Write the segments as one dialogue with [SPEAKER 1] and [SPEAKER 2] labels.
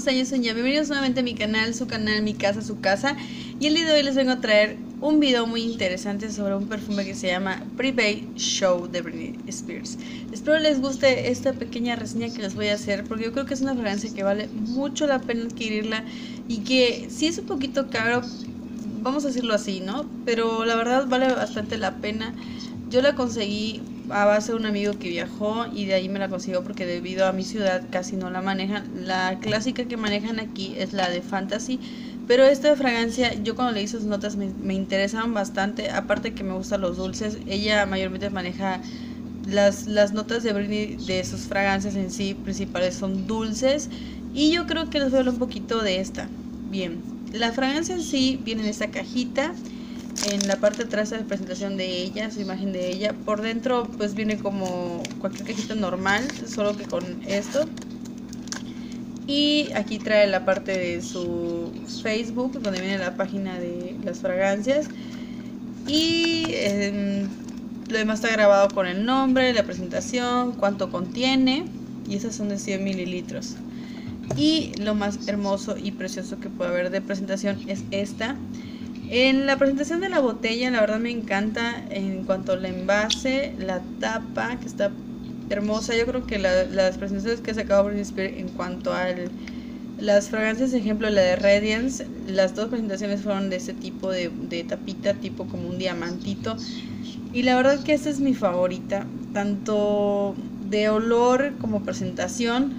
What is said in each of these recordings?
[SPEAKER 1] están? Yo soy ya. Bienvenidos nuevamente a mi canal, su canal, mi casa, su casa. Y el día de hoy les vengo a traer un video muy interesante sobre un perfume que se llama Private Show de Britney Spears. Espero les guste esta pequeña reseña que les voy a hacer porque yo creo que es una fragancia que vale mucho la pena adquirirla y que si es un poquito caro, vamos a decirlo así, ¿no? Pero la verdad vale bastante la pena. Yo la conseguí a base de un amigo que viajó y de ahí me la consiguió porque debido a mi ciudad casi no la manejan. La clásica que manejan aquí es la de Fantasy, pero esta fragancia yo cuando le hice sus notas me, me interesaban bastante, aparte que me gustan los dulces, ella mayormente maneja las, las notas de Britney de sus fragancias en sí principales son dulces y yo creo que les voy a hablar un poquito de esta. Bien, la fragancia en sí viene en esta cajita en la parte de atrás de presentación de ella, su imagen de ella. Por dentro pues viene como cualquier cajita normal, solo que con esto. Y aquí trae la parte de su Facebook, donde viene la página de las fragancias. Y em, lo demás está grabado con el nombre, la presentación, cuánto contiene. Y esas son de 100 mililitros. Y lo más hermoso y precioso que puede haber de presentación es esta en la presentación de la botella, la verdad me encanta en cuanto al envase, la tapa, que está hermosa. Yo creo que las presentaciones que he sacado por Spears en cuanto a las fragancias, ejemplo la de Radiance, las dos presentaciones fueron de ese tipo de tapita, tipo como un diamantito. Y la verdad que esta es mi favorita, tanto de olor como presentación.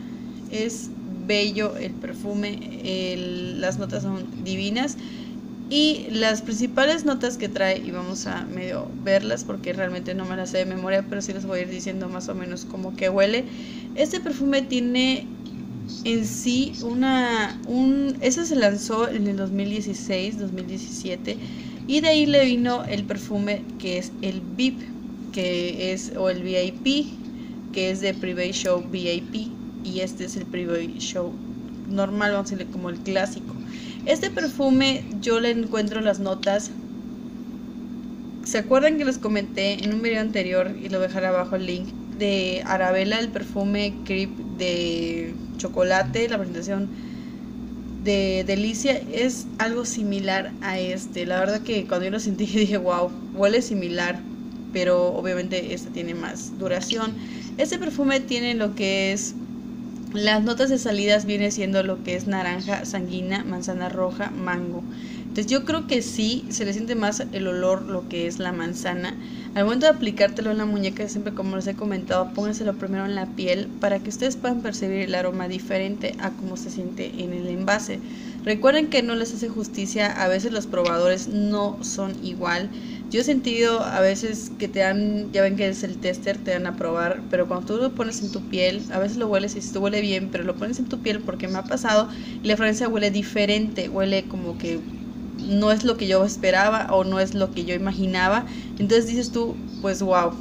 [SPEAKER 1] Es bello el perfume, las notas son divinas. Y las principales notas que trae, y vamos a medio verlas porque realmente no me las sé de memoria, pero sí les voy a ir diciendo más o menos cómo que huele. Este perfume tiene en sí una... Un, ese se lanzó en el 2016, 2017, y de ahí le vino el perfume que es el VIP, que es, o el VIP, que es de Private Show VIP, y este es el Private Show normal, vamos a decirle como el clásico. Este perfume yo le encuentro las notas. ¿Se acuerdan que les comenté en un video anterior y lo dejaré abajo el link de Arabella, el perfume Creep de chocolate, la presentación de Delicia es algo similar a este. La verdad que cuando yo lo sentí dije, wow, huele similar, pero obviamente este tiene más duración. Este perfume tiene lo que es las notas de salidas viene siendo lo que es naranja, sanguina, manzana roja, mango. Entonces yo creo que sí, se le siente más el olor lo que es la manzana. Al momento de aplicártelo en la muñeca, siempre como les he comentado, pónganselo primero en la piel para que ustedes puedan percibir el aroma diferente a cómo se siente en el envase. Recuerden que no les hace justicia, a veces los probadores no son igual. Yo he sentido a veces que te dan, ya ven que es el tester, te dan a probar, pero cuando tú lo pones en tu piel, a veces lo hueles y si tú huele bien, pero lo pones en tu piel porque me ha pasado y la fragancia huele diferente, huele como que no es lo que yo esperaba o no es lo que yo imaginaba. Entonces dices tú, pues wow.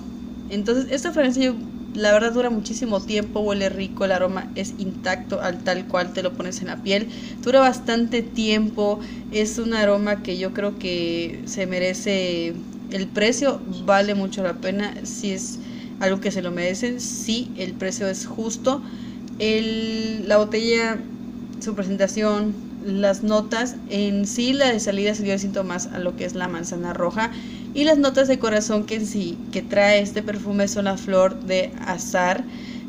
[SPEAKER 1] Entonces esta fragancia yo la verdad dura muchísimo tiempo, huele rico, el aroma es intacto al tal cual te lo pones en la piel. Dura bastante tiempo, es un aroma que yo creo que se merece el precio, vale mucho la pena, si es algo que se lo merecen, sí, el precio es justo. El, la botella, su presentación, las notas, en sí la de salida se dio siento más a lo que es la manzana roja y las notas de corazón que sí que trae este perfume son la flor de azar,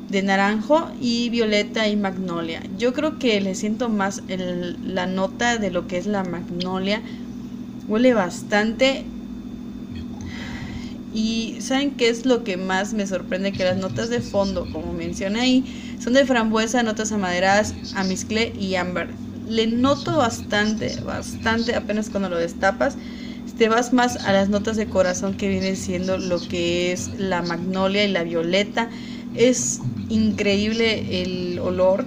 [SPEAKER 1] de naranjo y violeta y magnolia. Yo creo que le siento más la nota de lo que es la magnolia. Huele bastante. Y ¿saben qué es lo que más me sorprende? Que las notas de fondo, como mencioné ahí, son de frambuesa, notas amaderadas, amiscle y ámbar. Le noto bastante, bastante apenas cuando lo destapas te vas más a las notas de corazón que viene siendo lo que es la magnolia y la violeta. Es increíble el olor,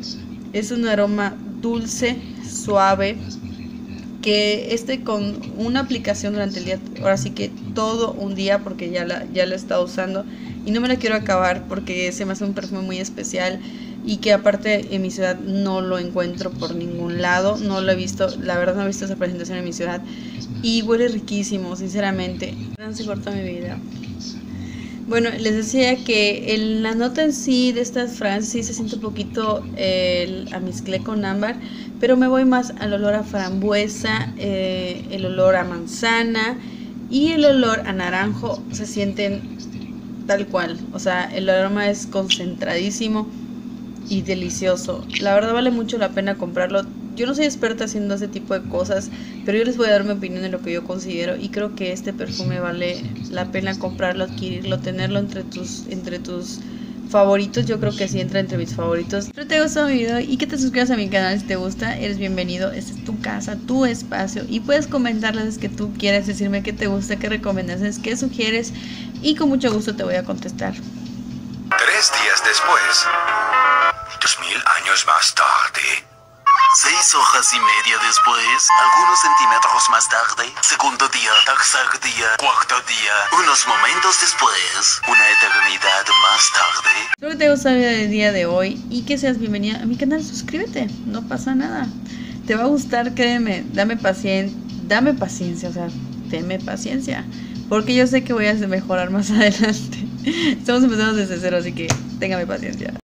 [SPEAKER 1] es un aroma dulce, suave, que este con una aplicación durante el día, ahora sí que todo un día porque ya la, ya la he estado usando. Y no me la quiero acabar porque se me hace un perfume muy especial y que aparte en mi ciudad no lo encuentro por ningún lado, no lo he visto, la verdad no he visto esa presentación en mi ciudad y huele riquísimo, sinceramente. Se mi vida. Bueno, les decía que el, la nota en sí de estas fragancias sí se siente un poquito el amizclé con ámbar, pero me voy más al olor a frambuesa, eh, el olor a manzana y el olor a naranjo se sienten tal cual. O sea, el aroma es concentradísimo y delicioso. La verdad vale mucho la pena comprarlo yo no soy experta haciendo ese tipo de cosas, pero yo les voy a dar mi opinión de lo que yo considero y creo que este perfume vale la pena comprarlo, adquirirlo, tenerlo entre tus entre tus favoritos, yo creo que sí entra entre mis favoritos. Espero te gustó mi video y que te suscribas a mi canal si te gusta, eres bienvenido, esta es tu casa, tu espacio y puedes comentar las que tú quieras, decirme qué te gusta, qué recomendaciones, qué sugieres y con mucho gusto te voy a contestar.
[SPEAKER 2] Tres días después,
[SPEAKER 3] Hojas y media después, algunos centímetros más tarde, segundo día, tercer día, cuarto día, unos momentos después, una eternidad más tarde.
[SPEAKER 1] Espero te haya gustado el día de hoy y que seas bienvenida a mi canal. Suscríbete, no pasa nada. Te va a gustar, créeme, dame paciencia, dame paciencia, o sea, tenme paciencia. Porque yo sé que voy a mejorar más adelante. Estamos empezando desde cero, así que téngame paciencia.